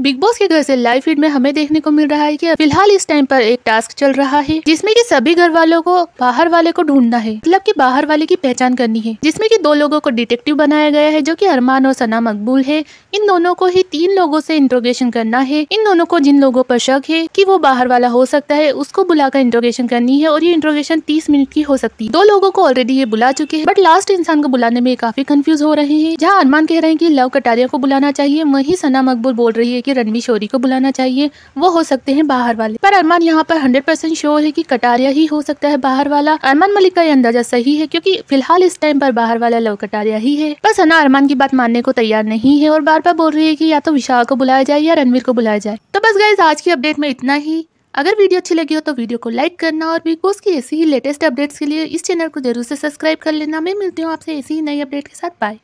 Big boss के घर से लाइव फ़ीड में हमें देखने को मिल रहा है कि फ़िलहाल इस टाइम पर एक टास्क चल रहा है, जिसमें कि सभी घर वालों को, बाहर वाले को ढूंढना है। मतलब कि बाहर वाले की पहचान करनी है, जिसमें कि दो लोगों को डिटेक्टिव बनाया गया है, जो कि अरमान और सना मकबूल है। इन दोनों को ही तीन लोगों से इंट्रोगेशन करना है। इन दोनों को जिन लोगों पर शक है की वो बाहर वाला हो सकता है, उसको बुलाकर इंट्रोगेशन करनी है और ये इंट्रोगेशन तीस मिनट की हो सकती है। दो लोगों को ऑलरेडी ये बुला चुके हैं बट लास्ट इंसान को बुलाने में काफ़ी कंफ्यूज हो रहे हैं, जहाँ अरमान कह रहे हैं की लव कटारिया को बुलाना चाहिए, वही सना मकबूल बोल रही है कि रणवीर शोरी को बुलाना चाहिए। वो हो सकते हैं बाहर वाले। पर अरमान यहाँ पर हंड्रेड परसेंट श्योर है कि कटारिया ही हो सकता है बाहर वाला। अरमान मलिक का ये अंदाज़ा सही है क्योंकि फ़िलहाल इस टाइम पर बाहर वाला लव कटारिया ही है। पर सना अरमान की बात मानने को तैयार नहीं है और बार बार बोल रही है कि या तो विशाल को बुलाया जाए या रणवीर को बुलाया जाए। तो बस गाइज़ आज की अपडेट में इतना ही। अगर वीडियो अच्छी लगी हो तो वीडियो को लाइक करना और बिग बॉस की ऐसी ही लेटेस्ट अपडेट्स के लिए इस चैनल को ज़रूर से सब्सक्राइब कर लेना। मैं मिलती हूँ आपसे ऐसी ही नई अपडेट के साथ। बाय